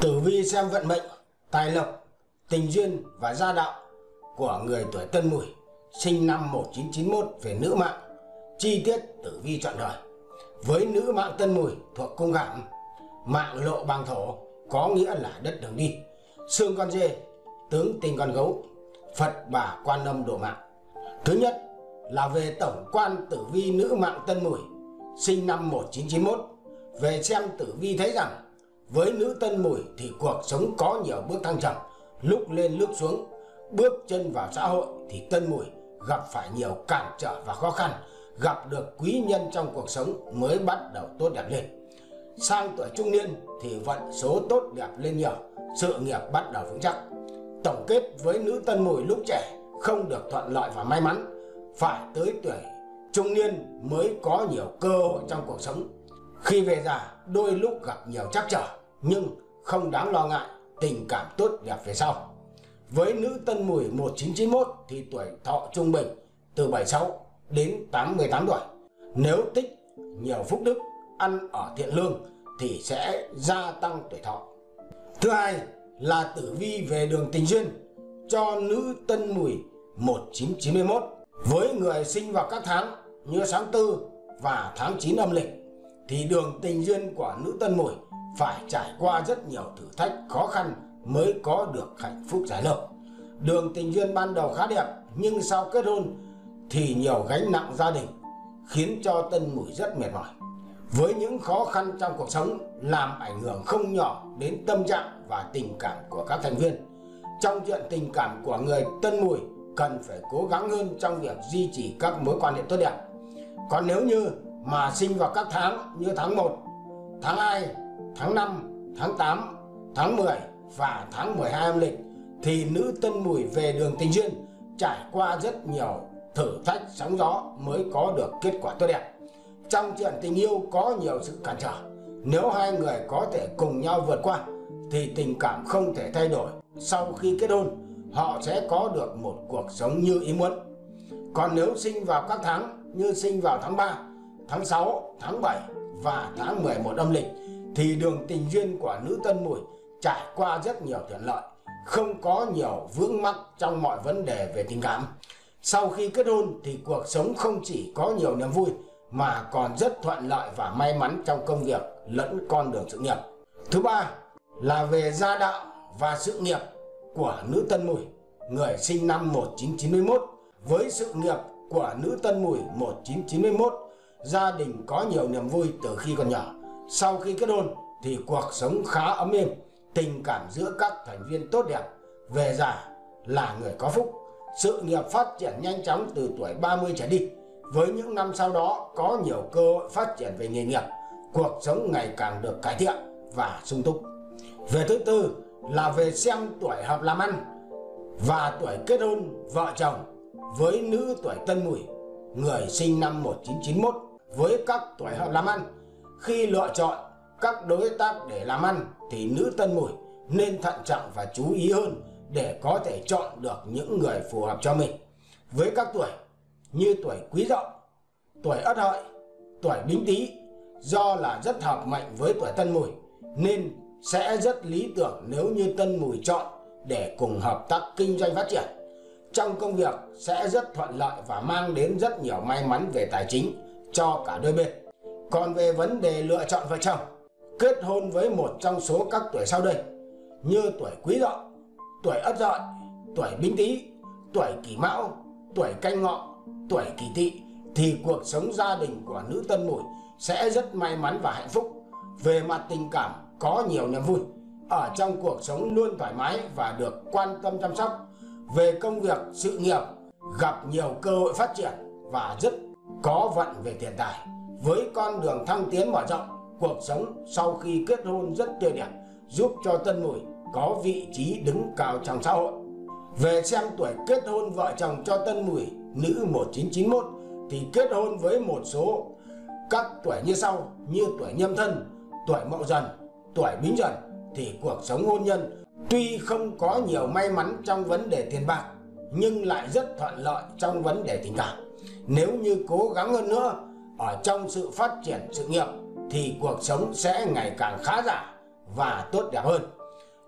Tử vi xem vận mệnh, tài lộc, tình duyên và gia đạo của người tuổi Tân Mùi sinh năm 1991 về nữ mạng. Chi tiết tử vi chọn đời. Với nữ mạng Tân Mùi thuộc cung cảm, mạng lộ bằng thổ có nghĩa là đất đường đi. Xương con dê, tướng tinh con gấu, Phật bà quan âm độ mạng. Thứ nhất là về tổng quan tử vi nữ mạng Tân Mùi sinh năm 1991. Về xem tử vi thấy rằng với nữ tân mùi thì cuộc sống có nhiều bước thăng trầm, lúc lên lúc xuống. Bước chân vào xã hội thì tân mùi gặp phải nhiều cản trở và khó khăn, gặp được quý nhân trong cuộc sống mới bắt đầu tốt đẹp lên. Sang tuổi trung niên thì vận số tốt đẹp lên nhiều, sự nghiệp bắt đầu vững chắc. Tổng kết với nữ tân mùi lúc trẻ không được thuận lợi và may mắn, phải tới tuổi trung niên mới có nhiều cơ hội trong cuộc sống khi về già, đôi lúc gặp nhiều trắc trở, nhưng không đáng lo ngại, tình cảm tốt đẹp về sau. Với nữ tân mùi 1991 thì tuổi thọ trung bình từ 76 đến 88 tuổi. Nếu tích nhiều phúc đức, ăn ở thiện lương thì sẽ gia tăng tuổi thọ. Thứ hai là tử vi về đường tình duyên cho nữ tân mùi 1991 với người sinh vào các tháng như tháng 4 và tháng 9 âm lịch thì đường tình duyên của nữ tân mùi phải trải qua rất nhiều thử thách khó khăn mới có được hạnh phúc dài lâu. Đường tình duyên ban đầu khá đẹp, nhưng sau kết hôn thì nhiều gánh nặng gia đình khiến cho tân mùi rất mệt mỏi. Với những khó khăn trong cuộc sống làm ảnh hưởng không nhỏ đến tâm trạng và tình cảm của các thành viên. Trong chuyện tình cảm của người tân mùi, cần phải cố gắng hơn trong việc duy trì các mối quan hệ tốt đẹp. Còn nếu như mà sinh vào các tháng như tháng 1, tháng 2, tháng 5, tháng 8, tháng 10 và tháng 12 âm lịch thì nữ tân mùi về đường tình duyên trải qua rất nhiều thử thách sóng gió mới có được kết quả tốt đẹp. Trong chuyện tình yêu có nhiều sự cản trở. Nếu hai người có thể cùng nhau vượt qua thì tình cảm không thể thay đổi. Sau khi kết hôn, họ sẽ có được một cuộc sống như ý muốn. Còn nếu sinh vào các tháng như sinh vào tháng 3 tháng 6, tháng 7 và tháng 11 âm lịch thì đường tình duyên của nữ tân mùi trải qua rất nhiều thuận lợi, không có nhiều vướng mắc trong mọi vấn đề về tình cảm. Sau khi kết hôn thì cuộc sống không chỉ có nhiều niềm vui mà còn rất thuận lợi và may mắn trong công việc lẫn con đường sự nghiệp. Thứ ba là về gia đạo và sự nghiệp của nữ tân mùi, người sinh năm 1991 với sự nghiệp của nữ tân mùi 1991 gia đình có nhiều niềm vui từ khi còn nhỏ. Sau khi kết hôn thì cuộc sống khá ấm êm, tình cảm giữa các thành viên tốt đẹp. Về già là người có phúc, sự nghiệp phát triển nhanh chóng từ tuổi 30 trở đi. Với những năm sau đó có nhiều cơ hội phát triển về nghề nghiệp, cuộc sống ngày càng được cải thiện và sung túc. Về thứ tư là về xem tuổi hợp làm ăn và tuổi kết hôn vợ chồng với nữ tuổi tân mùi, người sinh năm 1991 với các tuổi hợp làm ăn. Khi lựa chọn các đối tác để làm ăn thì nữ tân mùi nên thận trọng và chú ý hơn để có thể chọn được những người phù hợp cho mình. Với các tuổi như tuổi quý dậu, tuổi ất hợi, tuổi bính tý do là rất hợp mệnh với tuổi tân mùi nên sẽ rất lý tưởng nếu như tân mùi chọn để cùng hợp tác kinh doanh phát triển. Trong công việc sẽ rất thuận lợi và mang đến rất nhiều may mắn về tài chính cho cả đôi bên. Còn về vấn đề lựa chọn vợ chồng, kết hôn với một trong số các tuổi sau đây như tuổi quý dậu, tuổi ất dậu, tuổi bính tý, tuổi kỷ mão, tuổi canh ngọ, tuổi kỷ tỵ thì cuộc sống gia đình của nữ tân mùi sẽ rất may mắn và hạnh phúc. Về mặt tình cảm có nhiều niềm vui, ở trong cuộc sống luôn thoải mái và được quan tâm chăm sóc. Về công việc, sự nghiệp gặp nhiều cơ hội phát triển và rất có vận về tiền tài. Với con đường thăng tiến mở rộng, cuộc sống sau khi kết hôn rất tươi đẹp, giúp cho Tân Mùi có vị trí đứng cao trong xã hội. Về xem tuổi kết hôn vợ chồng cho Tân Mùi nữ 1991 thì kết hôn với một số các tuổi như sau như tuổi nhâm thân, tuổi mậu dần, tuổi bính dần thì cuộc sống hôn nhân tuy không có nhiều may mắn trong vấn đề tiền bạc nhưng lại rất thuận lợi trong vấn đề tình cảm. Nếu như cố gắng hơn nữa ở trong sự phát triển sự nghiệp thì cuộc sống sẽ ngày càng khá giả và tốt đẹp hơn.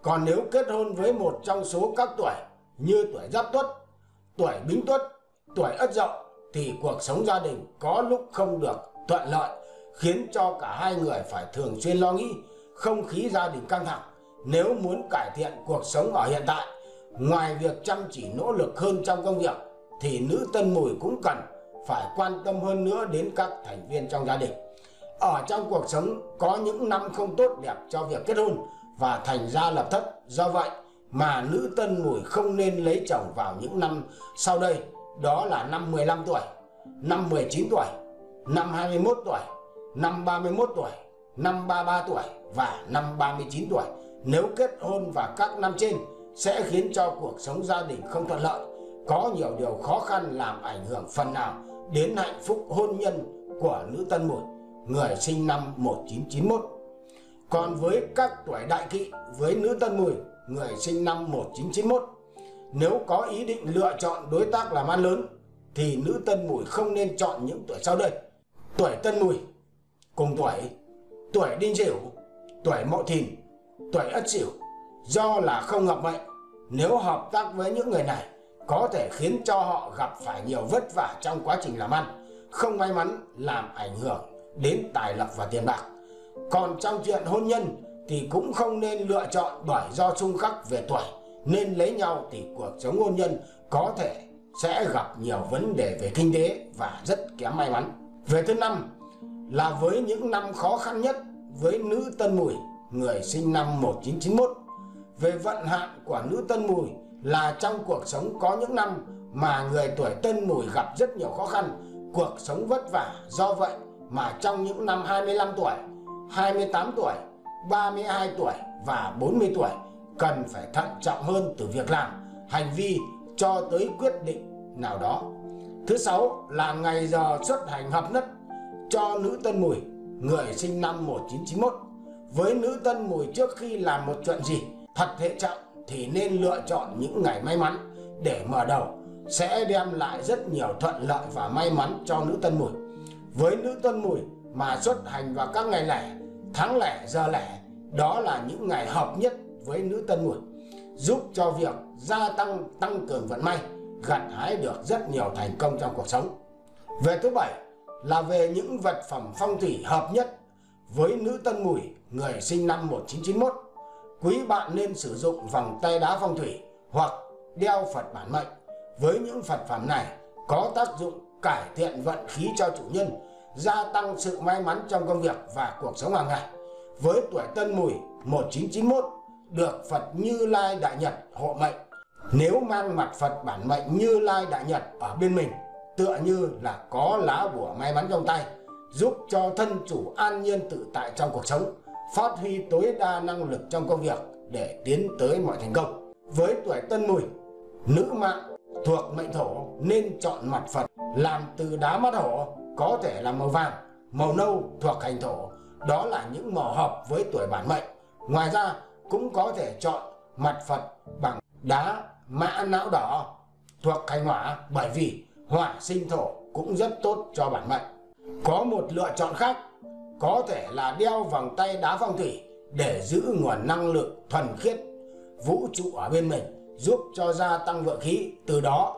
Còn nếu kết hôn với một trong số các tuổi như tuổi Giáp Tuất, tuổi Bính Tuất, tuổi Ất Dậu thì cuộc sống gia đình có lúc không được thuận lợi khiến cho cả hai người phải thường xuyên lo nghĩ, không khí gia đình căng thẳng. Nếu muốn cải thiện cuộc sống ở hiện tại, ngoài việc chăm chỉ nỗ lực hơn trong công việc thì nữ tân mùi cũng cần phải quan tâm hơn nữa đến các thành viên trong gia đình. Ở trong cuộc sống có những năm không tốt đẹp cho việc kết hôn và thành ra lập thất. Do vậy mà nữ tân mùi không nên lấy chồng vào những năm sau đây. Đó là năm 15 tuổi, năm 19 tuổi, năm 21 tuổi, năm 31 tuổi, năm 33 tuổi và năm 39 tuổi. Nếu kết hôn vào các năm trên sẽ khiến cho cuộc sống gia đình không thuận lợi, có nhiều điều khó khăn làm ảnh hưởng phần nào đến hạnh phúc hôn nhân của nữ tân mùi, người sinh năm 1991. Còn với các tuổi đại kỵ với nữ tân mùi, người sinh năm 1991, nếu có ý định lựa chọn đối tác làm ăn lớn thì nữ tân mùi không nên chọn những tuổi sau đây. Tuổi tân mùi, cùng tuổi, tuổi đinh Dậu, tuổi mậu thìn, tuổi ất Dậu, do là không hợp mệnh. Nếu hợp tác với những người này có thể khiến cho họ gặp phải nhiều vất vả trong quá trình làm ăn, không may mắn làm ảnh hưởng đến tài lộc và tiền bạc. Còn trong chuyện hôn nhân thì cũng không nên lựa chọn bởi do xung khắc về tuổi nên lấy nhau thì cuộc sống hôn nhân có thể sẽ gặp nhiều vấn đề về kinh tế và rất kém may mắn. Về thứ năm là với những năm khó khăn nhất với nữ Tân Mùi, người sinh năm 1991. Về vận hạn của nữ Tân Mùi là trong cuộc sống có những năm mà người tuổi Tân Mùi gặp rất nhiều khó khăn, cuộc sống vất vả. Do vậy mà trong những năm 25 tuổi, 28 tuổi, 32 tuổi và 40 tuổi cần phải thận trọng hơn từ việc làm, hành vi cho tới quyết định nào đó. Thứ sáu là ngày giờ xuất hành hợp nhất cho nữ tân mùi, người sinh năm 1991. Với nữ tân mùi trước khi làm một chuyện gì thật hệ trọng thì nên lựa chọn những ngày may mắn để mở đầu sẽ đem lại rất nhiều thuận lợi và may mắn cho nữ tân mùi. Với nữ tân mùi mà xuất hành vào các ngày lẻ, tháng lẻ, giờ lẻ, đó là những ngày hợp nhất với nữ tân mùi, giúp cho việc gia tăng tăng cường vận may, gặt hái được rất nhiều thành công trong cuộc sống. Về thứ bảy là về những vật phẩm phong thủy hợp nhất với nữ tân mùi, người sinh năm 1991. Quý bạn nên sử dụng vòng tay đá phong thủy hoặc đeo Phật bản mệnh. Với những Phật phẩm này có tác dụng cải thiện vận khí cho chủ nhân, gia tăng sự may mắn trong công việc và cuộc sống hàng ngày. Với tuổi Tân Mùi 1991 được Phật Như Lai Đại Nhật hộ mệnh. Nếu mang mặt Phật bản mệnh Như Lai Đại Nhật ở bên mình, tựa như là có lá bùa may mắn trong tay, giúp cho thân chủ an nhiên tự tại trong cuộc sống, phát huy tối đa năng lực trong công việc để tiến tới mọi thành công. Với tuổi Tân Mùi, nữ mạng thuộc mệnh thổ nên chọn mặt Phật làm từ đá mắt hổ, có thể là màu vàng, màu nâu thuộc hành thổ, đó là những màu hợp với tuổi bản mệnh. Ngoài ra, cũng có thể chọn mặt Phật bằng đá mã não đỏ thuộc hành hỏa bởi vì hỏa sinh thổ cũng rất tốt cho bản mệnh. Có một lựa chọn khác có thể là đeo vòng tay đá phong thủy để giữ nguồn năng lượng thuần khiết vũ trụ ở bên mình giúp cho gia tăng vượng khí từ đó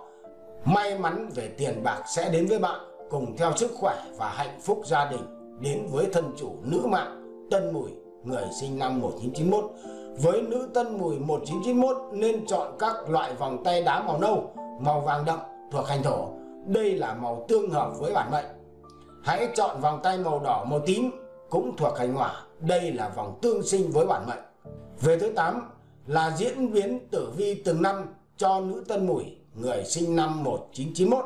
may mắn về tiền bạc sẽ đến với bạn cùng theo sức khỏe và hạnh phúc gia đình đến với thân chủ nữ mạng tân mùi người sinh năm 1991 với nữ tân mùi 1991 nên chọn các loại vòng tay đá màu nâu, màu vàng đậm thuộc hành thổ. Đây là màu tương hợp với bản mệnh. Hãy chọn vòng tay màu đỏ màu tím cũng thuộc hành hỏa. Đây là vòng tương sinh với bản mệnh. Về thứ 8 là diễn biến tử vi từng năm cho nữ tân mùi, người sinh năm 1991.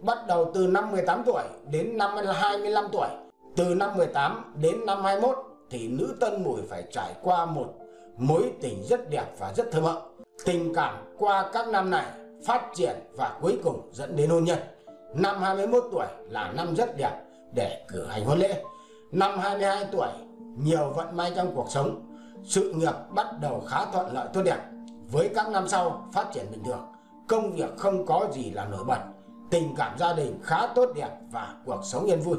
Bắt đầu từ năm 18 tuổi đến năm 25 tuổi. Từ năm 18 đến năm 21 thì nữ tân mùi phải trải qua một mối tình rất đẹp và rất thơ mộng. Tình cảm qua các năm này phát triển và cuối cùng dẫn đến hôn nhân. Năm 21 tuổi là năm rất đẹp để cử hành hôn lễ. Năm 22 tuổi nhiều vận may trong cuộc sống, sự nghiệp bắt đầu khá thuận lợi tốt đẹp. Với các năm sau phát triển bình thường, công việc không có gì là nổi bật, tình cảm gia đình khá tốt đẹp và cuộc sống yên vui.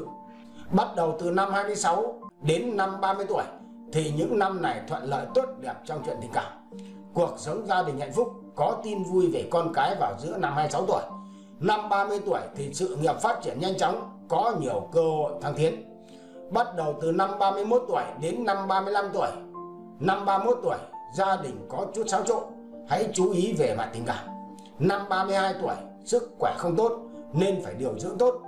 Bắt đầu từ năm 26 đến năm 30 tuổi thì những năm này thuận lợi tốt đẹp trong chuyện tình cảm. Cuộc sống gia đình hạnh phúc, có tin vui về con cái vào giữa năm 26 tuổi. Năm 30 tuổi thì sự nghiệp phát triển nhanh chóng, có nhiều cơ hội thăng tiến. Bắt đầu từ năm 31 tuổi đến năm 35 tuổi. Năm 31 tuổi, gia đình có chút xáo trộn, hãy chú ý về mặt tình cảm. Năm 32 tuổi, sức khỏe không tốt nên phải điều dưỡng tốt,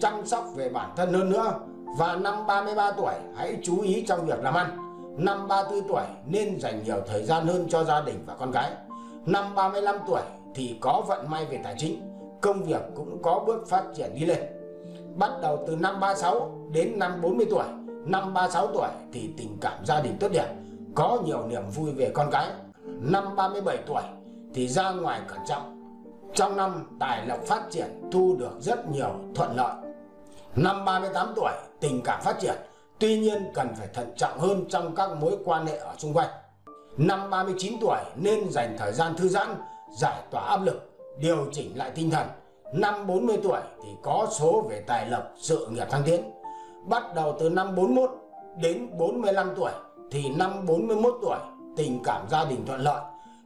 chăm sóc về bản thân hơn nữa. Và năm 33 tuổi, hãy chú ý trong việc làm ăn. Năm 34 tuổi nên dành nhiều thời gian hơn cho gia đình và con cái. Năm 35 tuổi thì có vận may về tài chính, công việc cũng có bước phát triển đi lên. Bắt đầu từ năm 36 đến năm 40 tuổi, năm 36 tuổi thì tình cảm gia đình tốt đẹp, có nhiều niềm vui về con cái. Năm 37 tuổi thì ra ngoài cẩn trọng. Trong năm tài lộc phát triển thu được rất nhiều thuận lợi. Năm 38 tuổi tình cảm phát triển, tuy nhiên cần phải thận trọng hơn trong các mối quan hệ ở xung quanh. Năm 39 tuổi nên dành thời gian thư giãn, giải tỏa áp lực, điều chỉnh lại tinh thần. Năm 40 tuổi thì có số về tài lộc, sự nghiệp thăng tiến. Bắt đầu từ năm 41 đến 45 tuổi thì năm 41 tuổi tình cảm gia đình thuận lợi,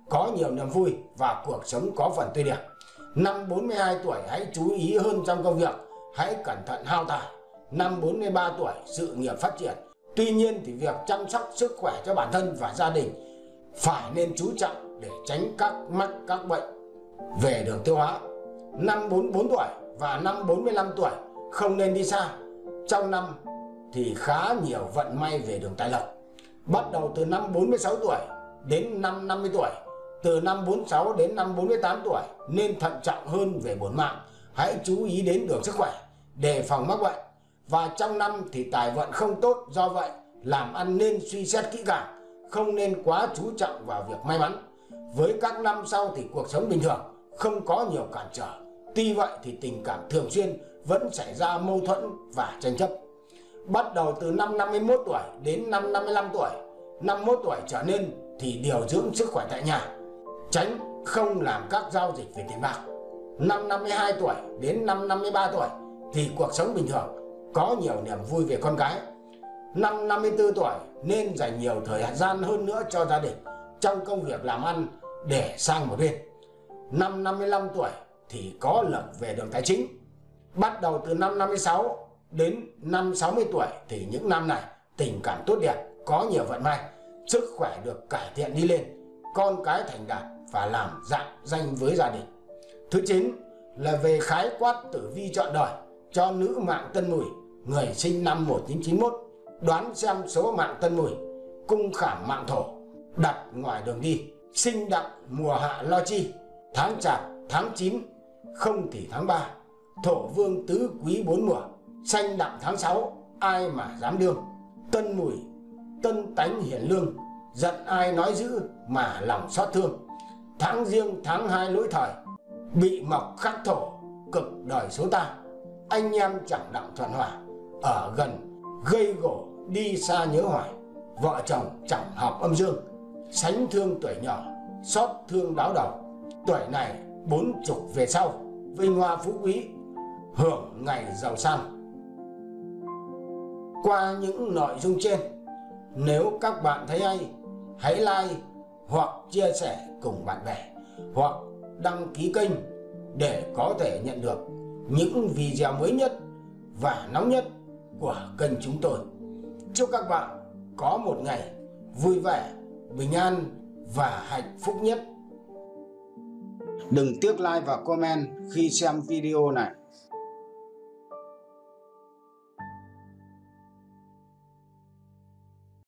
có nhiều niềm vui và cuộc sống có phần tươi đẹp. Năm 42 tuổi hãy chú ý hơn trong công việc, hãy cẩn thận hao tài. Năm 43 tuổi sự nghiệp phát triển. Tuy nhiên thì việc chăm sóc sức khỏe cho bản thân và gia đình phải nên chú trọng để tránh các mắc các bệnh về đường tiêu hóa. Năm 44 tuổi và năm 45 tuổi không nên đi xa. Trong năm thì khá nhiều vận may về đường tài lộc. Bắt đầu từ năm 46 tuổi đến năm 50 tuổi, từ năm 46 đến năm 48 tuổi nên thận trọng hơn về bổn mạng. Hãy chú ý đến đường sức khỏe, đề phòng mắc bệnh. Và trong năm thì tài vận không tốt, do vậy làm ăn nên suy xét kỹ càng không nên quá chú trọng vào việc may mắn. Với các năm sau thì cuộc sống bình thường, không có nhiều cản trở. Tuy vậy thì tình cảm thường xuyên vẫn xảy ra mâu thuẫn và tranh chấp. Bắt đầu từ năm 51 tuổi đến năm 55 tuổi, 51 tuổi trở nên thì điều dưỡng sức khỏe tại nhà, tránh không làm các giao dịch về tiền bạc. Năm 52 tuổi đến năm 53 tuổi thì cuộc sống bình thường, có nhiều niềm vui về con gái Năm 54 tuổi nên dành nhiều thời gian hơn nữa cho gia đình trong công việc làm ăn để sang một bên. Năm 55 tuổi thì có lộc về đường tài chính. Bắt đầu từ năm 56 đến năm 60 tuổi thì những năm này tình cảm tốt đẹp, có nhiều vận may, sức khỏe được cải thiện đi lên, con cái thành đạt và làm dạng danh với gia đình. Thứ 9 là về khái quát tử vi chọn đời cho nữ mạng Tân Mùi, người sinh năm 1991 đoán xem số mạng tân mùi cung khảm mạng thổ đặt ngoài đường đi. Sinh đặng mùa hạ lo chi. Tháng chạp, tháng 9 không thì tháng 3 thổ vương tứ quý bốn mùa. Xanh đặng tháng 6 ai mà dám đương? Tân mùi, tân tánh hiển lương. Giận ai nói dữ mà lòng xót thương. Tháng riêng tháng hai lỗi thời. Bị mọc khắc thổ, cực đời số ta. Anh em chẳng đặng thuận hòa. Ở gần, gây gỗ đi xa nhớ hoài. Vợ chồng chẳng học âm dương sánh thương tuổi nhỏ xót thương đáo đầu tuổi này bốn chục về sau vinh hoa phú quý hưởng ngày giàu sang. Qua những nội dung trên nếu các bạn thấy hay hãy like hoặc chia sẻ cùng bạn bè hoặc đăng ký kênh để có thể nhận được những video mới nhất và nóng nhất của kênh chúng tôi. Chúc các bạn có một ngày vui vẻ, bình an và hạnh phúc nhất. Đừng tiếc like và comment khi xem video này.